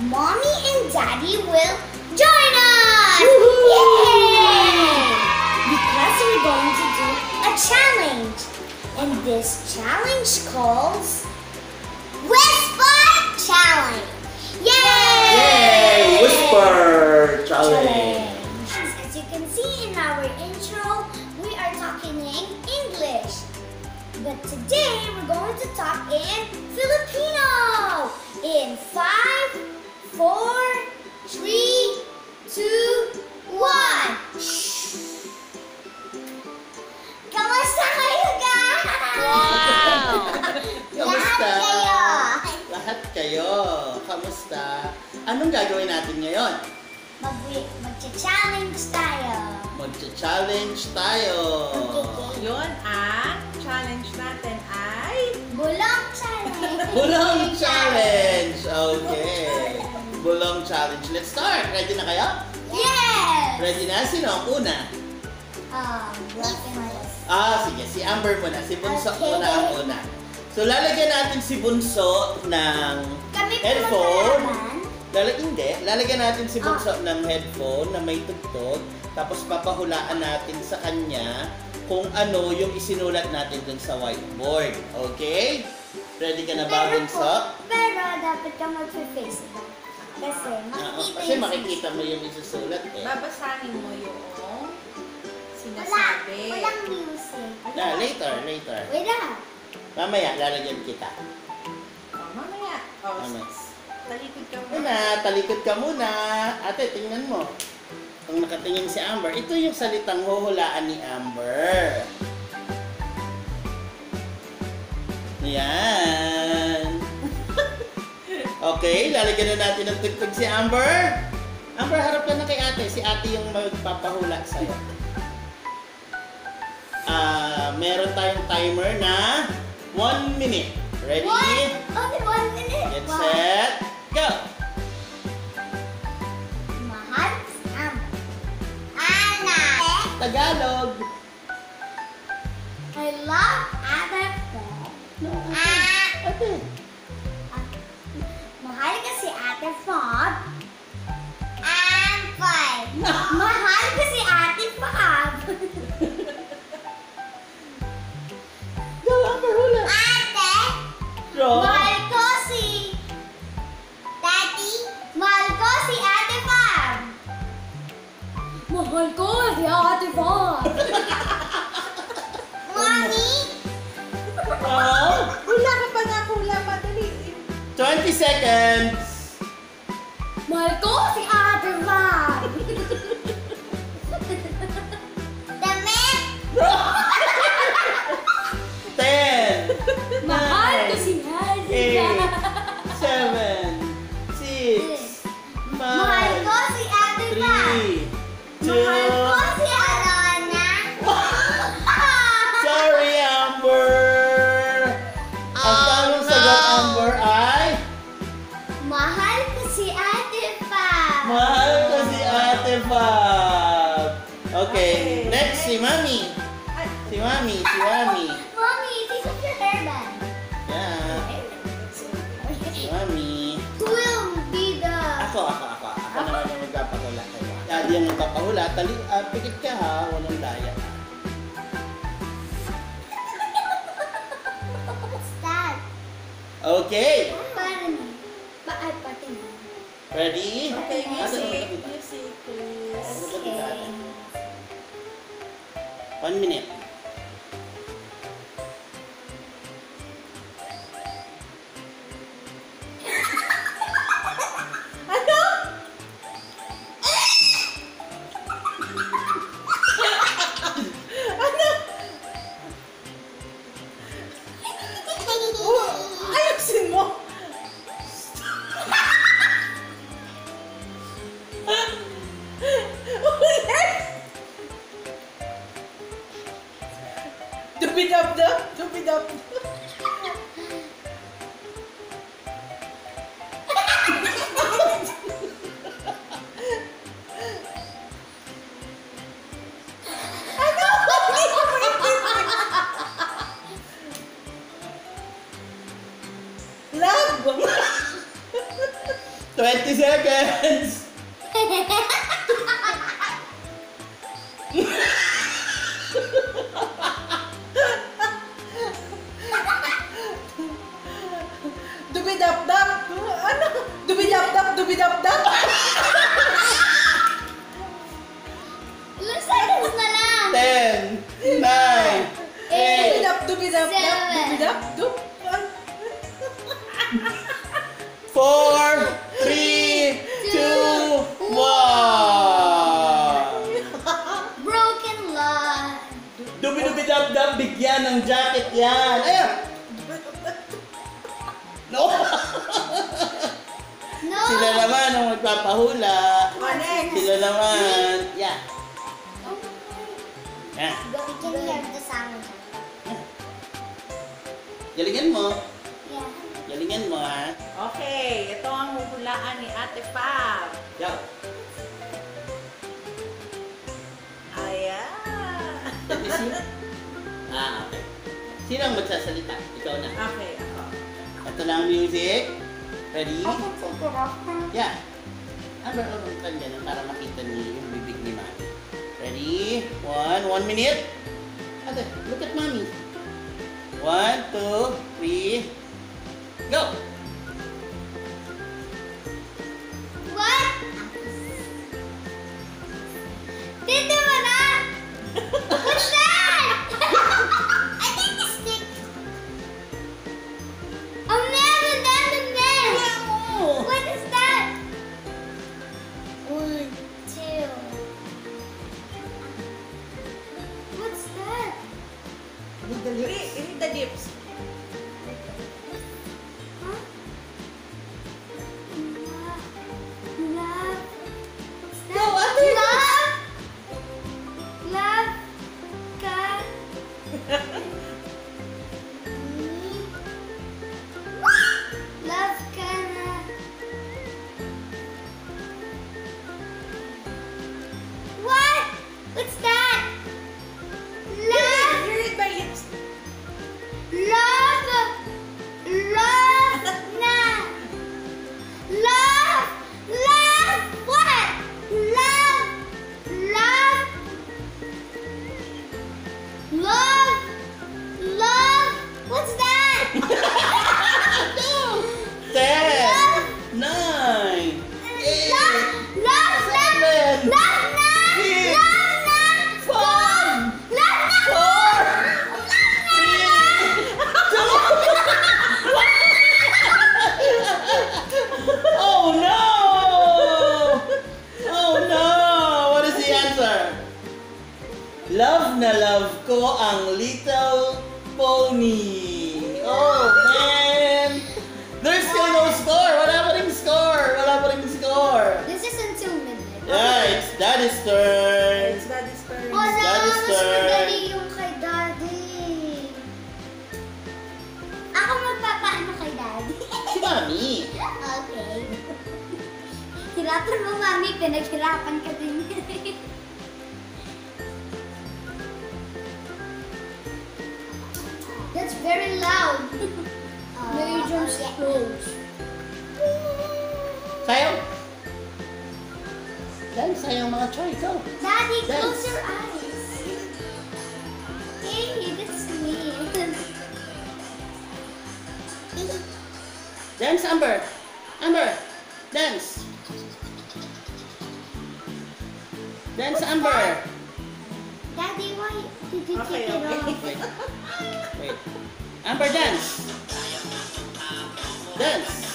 mommy and daddy will join us! Yay! Because we're going to do a challenge. And this challenge calls Whisper Challenge. Yay! Yay! Whisper challenge. As you can see in our intro, we are talking in English. But today we're going to talk in Filipino. In five, four, three, two, one. Kamusta kayo guys? Kamusta? Lahat kayo. Lahat kayo. Kamusta? Anong gagawin natin ngayon? Mag Magcha-challenge tayo. Magcha-challenge tayo. Okay. Yun ang challenge natin ay Bulong. Bulong challenge. Okay. Bulong challenge. Let's start. Ready na kayo? Yes! Ready na? Sino ang una? Um, black and white. Ah, sige. Si Amber muna. Si Bunso Okay. muna ang una. So, lalagyan natin si Bunso ng Kami po headphone. maglalaban. Lalag hindi. Lalagyan natin si Bunso Ah. ng headphone na may tugtog. Tapos papahulaan natin sa kanya kung ano yung isinulat natin dun sa whiteboard. Okay? Ready ka na ba, Pero Bunso? po- Pero dapat ka mag-face ba? Kasi Oo, makikita kasi yung- makikita mo yung isusulat eh. babasahin mo yung Wala. sinasabi. Walang music. Na, later, later. Wait up. Mamaya, lalagyan kita. Oh, mamaya. Oh, Ano? talikod ka Ano muna. na, talikod ka muna. Ate, tingnan mo. Kung nakatingin si Amber, ito yung salitang huhulaan ni Amber. Yan. Okay, lalagyan na natin ng tugtog si Amber. Amber, harap ka na kay ate. Si ate yung magpapahula sa'yo. Ah, meron tayong timer na 1 minute. Ready? One. Only one minute. Get One. set, go! Mahal ang Ana. Tagalog. I love other No, Ah. ate. Mahal ka si Ate Fob. And five. Mahal ka si Ate Fob. Si Mami. Si Mami, si Mami. Mommy, take off your hairband. Yeah, si Mami. Who will be the... Ako, ako, ako. Ako naman yung magpapahula kayo. Daddy ang magpapahula. Tali, ah, pikit ka ha. Walang daya. That? Okay. Ready? okay, Ate, music. One minute. Dubidab-dab. Dubidab. Love! 20 seconds! Dubidap-dap. Ano? Dubidap-dap, dubidap-dap. Ilang seconds na lang? 10, 9, 8, Dubidap, dubidap-dap, Seven. dubidap, dub. Oh, next. Sila naman. Yeah. Oh, Yeah. we can hear the sound. Galingan mo. Yeah. Galingan mo, ha? Okay, ito ang huhulaan ni Ate Fab. Go. Ayan. Ah, okay. Sino ang magsasalita? Ikaw na. Okay, ako. Ito na ang music. Ready? I can take it off now. Yeah. Ano ang kanya na para makita niyo yung bibig ni Mami? Ready? One, one minute. Ate, look at Mami. One, two, three, go! Hirapan mo, mami. Pinaghirapan ka din. That's very loud. May drums close. Sayaw! Dahil sayang mga choy, go! Daddy, Dance. close your eyes. Hey, that's me. Dance, Amber! Amber! Dance! Dance, Amber! Daddy, why did you Okay, take it okay. off? Wait. Wait. Amber, dance! Dance!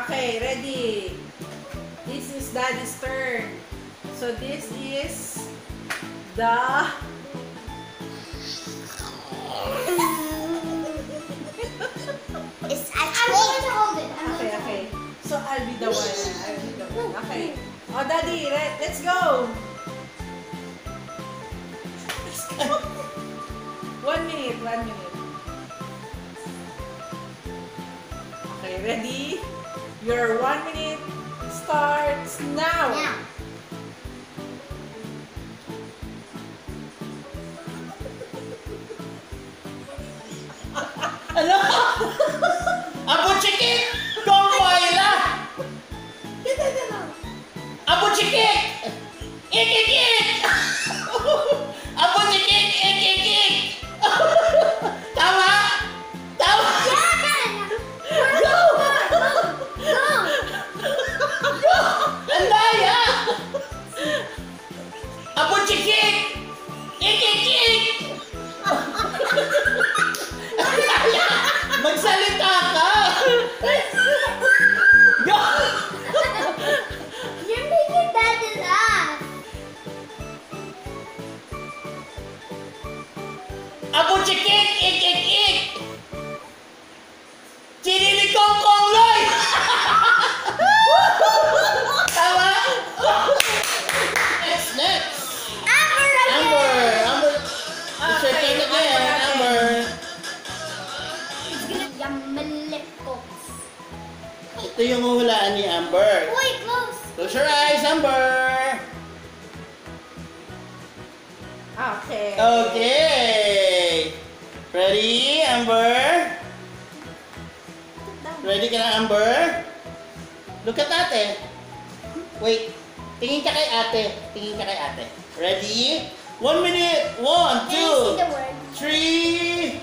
Okay, ready. This is daddy's turn. So this is the going to hold it. I'm Okay, okay. So I'll be the one. I'll be the one. Okay. Oh, daddy, go. Let's go. one minute, one minute. Okay, ready? Your one minute starts now. Now. Ito yung huhulaan ni Amber. Wait, close. Close your eyes, Amber! Okay. Okay! Ready, Amber? Ready ka na, Amber? Look at ate. Wait. Tingin ka kay ate. Tingin ka kay ate. Ready? One minute. One, two, three,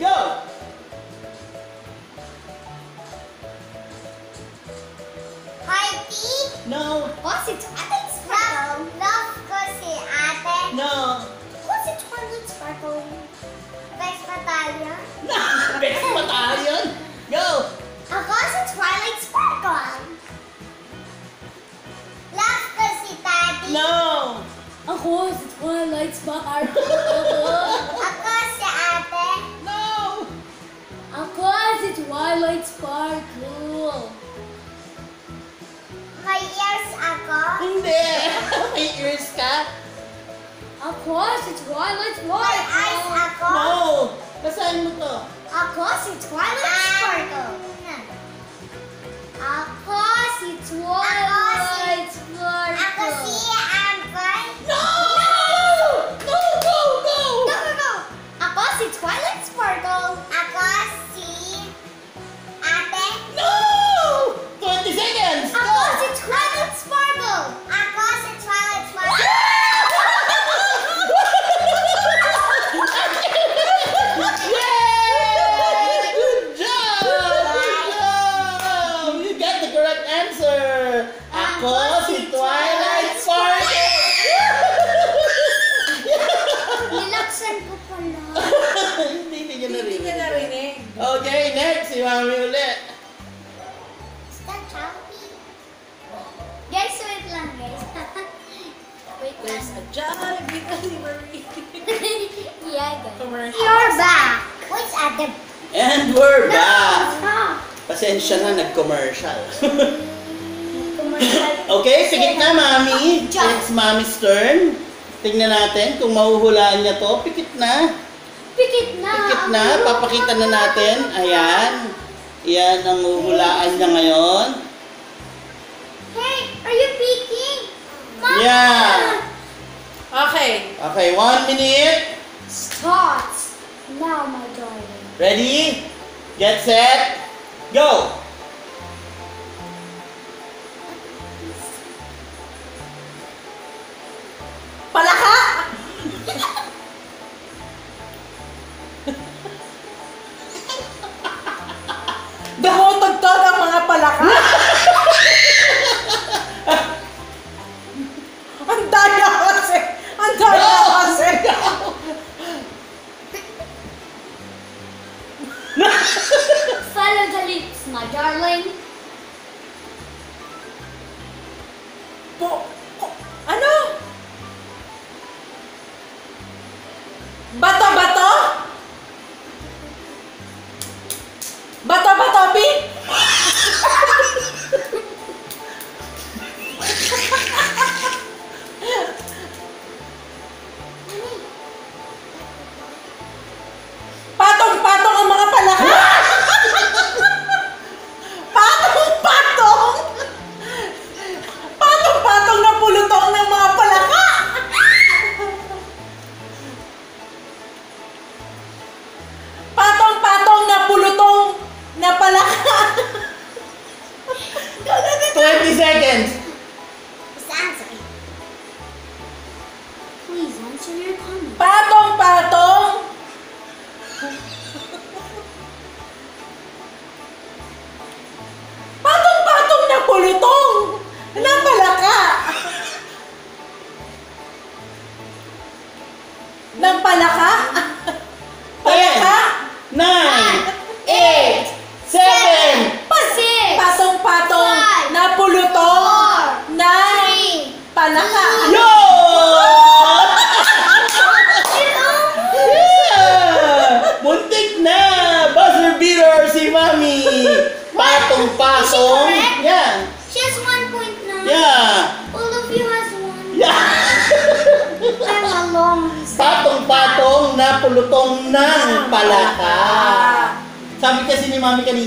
go! Hearty. No, What's it? Ate Sparkle. Love ko si ate. no. What's it? Twilight Sparkle. Best Battalion. No. Best battalion. Go! Ako si Twilight Sparkle. Love ko si Daddy. No! Ako si Twilight Sparkle. Ako si ate. No! Ako si Twilight Sparkle. May ears ako. Hindi! May ears ka? Ako si Twilight May eyes Sparkle. ako. No! Basahin mo to. Ako si Twilight Sparkle. Okay, next. Si Mami ulit. Is that choppy? Guys, wait lang, guys. wait lang. There's a Jollibee Delivery. yeah, guys. Commercial. You're back. What's at the And we're back! Stop. Pasensya na, nag-commercial. Commercial. okay, pikit na, Mami. It's Mami's turn. Tingnan natin kung mahuhulaan niya to. Pikit na. Pikit na. Pikit na. Papakita na natin. Ayan. Yan ang huhulaan niya ngayon. Hey, are you peeking? Mama! Yeah. Okay. Okay, one minute. Start. Now, my darling. Ready? Get set. Go! Palaka! My darling.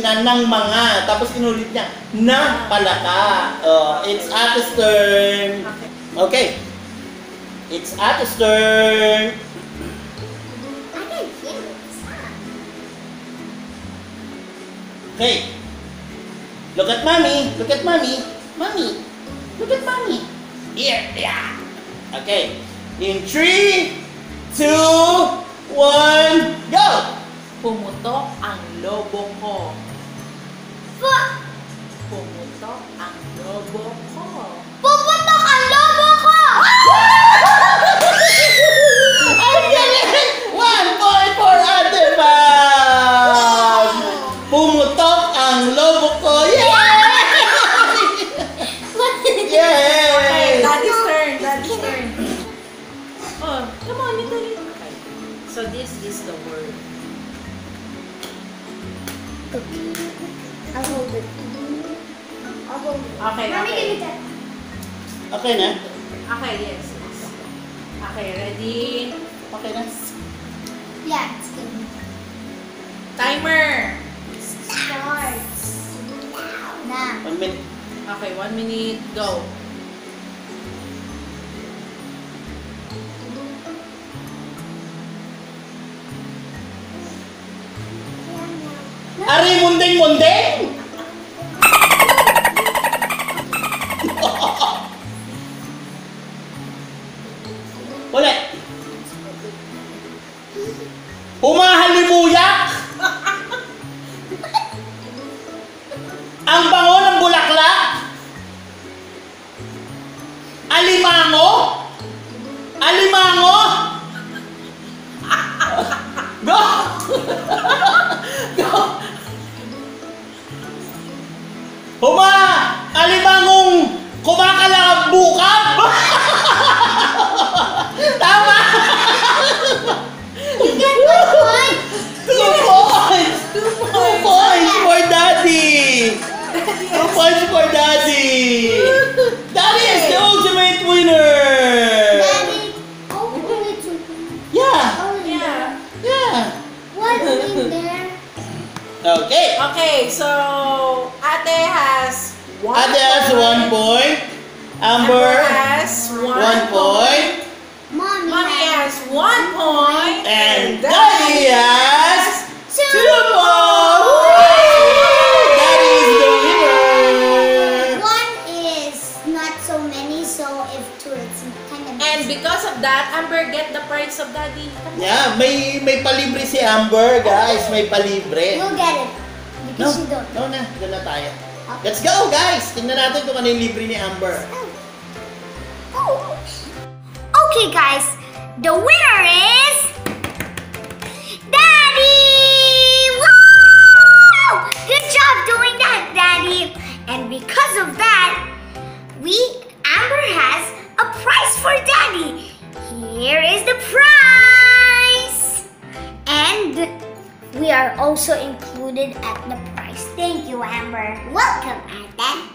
Kanina, ng mga. Tapos inulit niya, ng palaka. Oh, it's Ate's turn. Okay. It's Ate's turn. Okay. Look at mommy. Look at mommy. Mommy. Look at mommy. Here. Yeah. Okay. In three, two, one, go. Pumutok ang lobo ko. Pu- Pumutok ang lobo ko. Puputok ang lobo ko! Ang galing! One point for Ate Pam! Pumutok ang lobo ko. Yay! Okay, daddy's turn. Daddy's turn. Oh, come on, you dali. Okay. So this is the word. I'll Okay, okay. Okay na? Okay, yes, yes. Okay, ready? Okay na? Yeah, it's good. Timer. Starts. Now. One minute. Okay, one minute, go. Ari munding-munding! That, Amber get the prize of Daddy. Yeah, may may palibre si Amber, guys. May palibre. You'll get it. No, Because you don't. no na. Doon na tayo. Let's go, guys! Tingnan natin kung ano yung libre ni Amber. Oh. oh. Okay, guys. The winner is Daddy. Wow! Good job doing that, Daddy. And because of that, we Amber has a prize for Daddy. Here is the prize. And we are also included at the prize. Thank you, Amber. Welcome, Anton.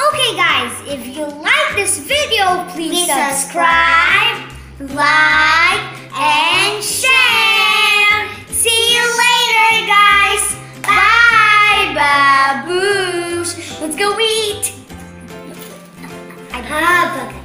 Okay, guys, if you like this video, please, subscribe, like, and share. See you later, guys. Bye, baboos. Let's go eat. I have